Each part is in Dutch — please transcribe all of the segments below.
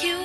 You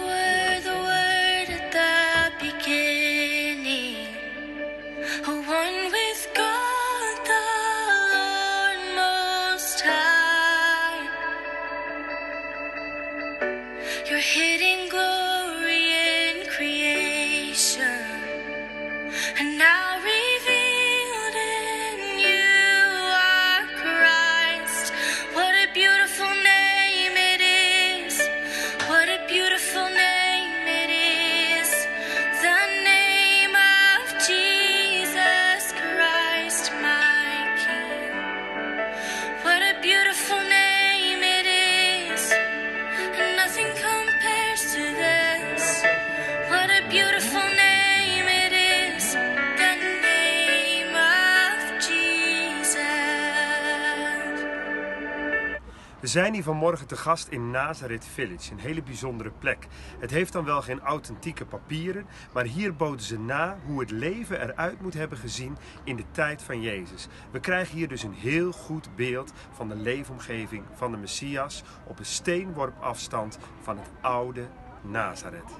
We zijn hier vanmorgen te gast in Nazareth Village, een hele bijzondere plek. Het heeft dan wel geen authentieke papieren, maar hier boden ze na hoe het leven eruit moet hebben gezien in de tijd van Jezus. We krijgen hier dus een heel goed beeld van de leefomgeving van de Messias op een steenworp afstand van het oude Nazareth.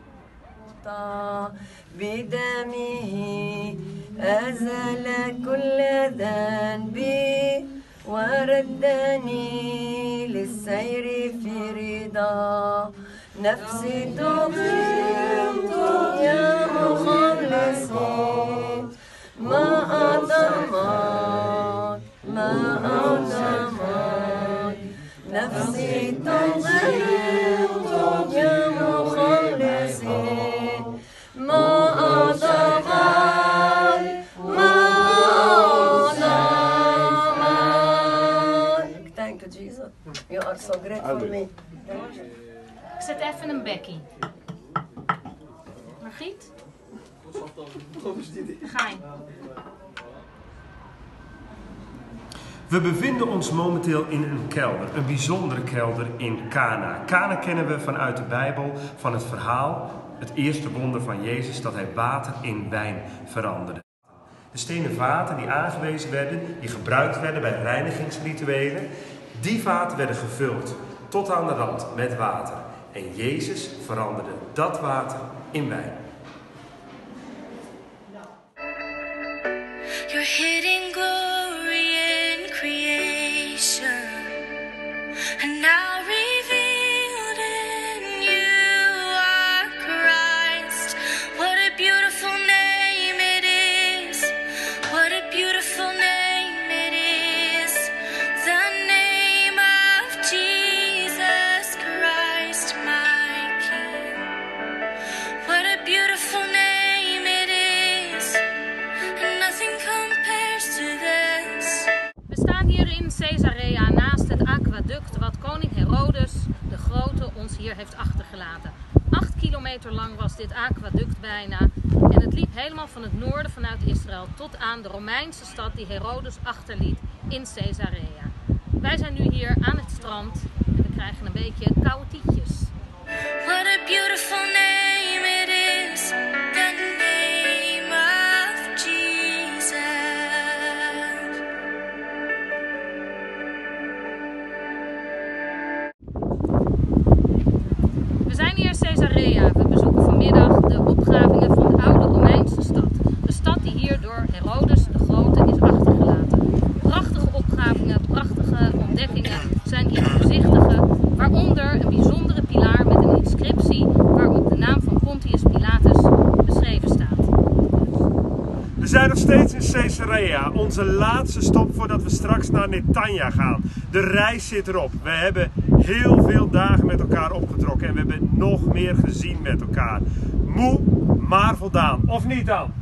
بدمه أزل كل ذنبي وردني للسير في رضا. نفسي تقيم يا مخلصي Jezus, Jesus. You are so. Ik zet even een bekkie. Margriet? Ga. We bevinden ons momenteel in een kelder, een bijzondere kelder in Kana. Kana kennen we vanuit de Bijbel van het verhaal, het eerste wonder van Jezus, dat hij water in wijn veranderde. De stenen vaten die aangewezen werden, die gebruikt werden bij reinigingsrituelen, die vaten werden gevuld tot aan de rand met water. En Jezus veranderde dat water in wijn. Your hidden glory wat koning Herodes de Grote ons hier heeft achtergelaten. Acht kilometer lang was dit aquaduct bijna en het liep helemaal van het noorden vanuit Israël tot aan de Romeinse stad die Herodes achterliet in Caesarea. Wij zijn nu hier aan het strand en we krijgen een beetje koude tietjes. A beautiful zijn hier in Caesarea. We bezoeken vanmiddag de opgravingen van de oude Romeinse stad die hier door Herodes de Grote is achtergelaten. Prachtige opgravingen, prachtige ontdekkingen zijn hier te bezichtigen. Waaronder een bijzondere pilaar met een inscriptie waarop de naam van Pontius Pilatus beschreven staat. We zijn nog steeds in Caesarea, onze laatste stop voordat we straks naar Netanya gaan. De reis zit erop. We hebben heel veel dagen met elkaar opgetrokken en we hebben nog meer gezien met elkaar. Moe, maar voldaan. Of niet dan?